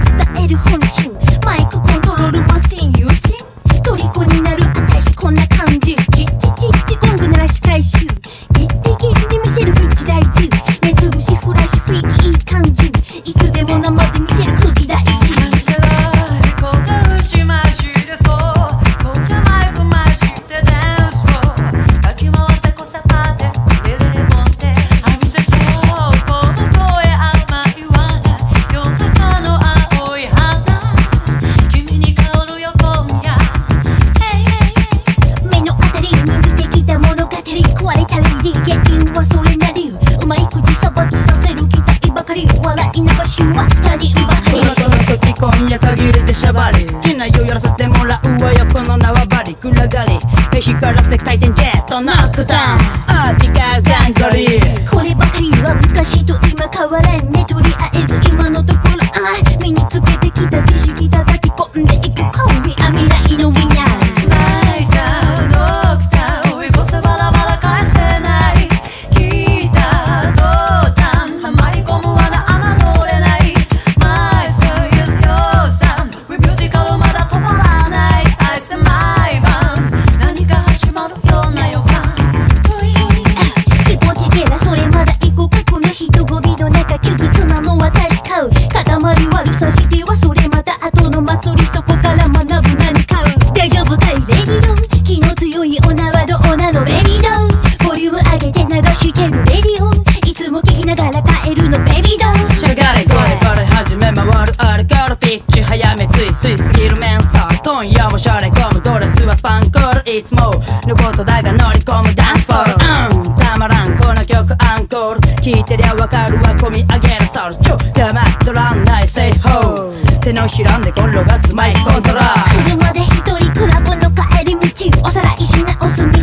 伝える本心。マイクコントロールマシン優先。虜になる私こんな感じ。チッチチッチゴング鳴らし回収ギリギリに見せるビッチ大事目つぶしフラッシュ雰囲気いい感じ。いつでも生で見せる空気。笑い流しは他人ばかりこの時今夜限りでしゃばり好きなよやらせてもらうわよこの縄張り暗がり目光らせて回転ジェットノックダウンアーティカルガンドリーこればかりは昔と今変わらんねとりあえず今のところ愛身につけてきた自信レディオン。いつも聞きながら帰るのベビードン。しゃがれこれこれ始め回るあれからピッチ。早めついすいすぎるメンサー。今夜もしゃれ込むドレスはスパンコール。いつものことだが乗り込むダンスフォール。うん。たまらんこの曲アンコール。聴いてりゃわかるわ込み上げるソウル。ちょ黙っとらんない。セイホー手のひらんで転がすマイクコントロー。ル車で一人クラブの帰り道。おさらいし直す短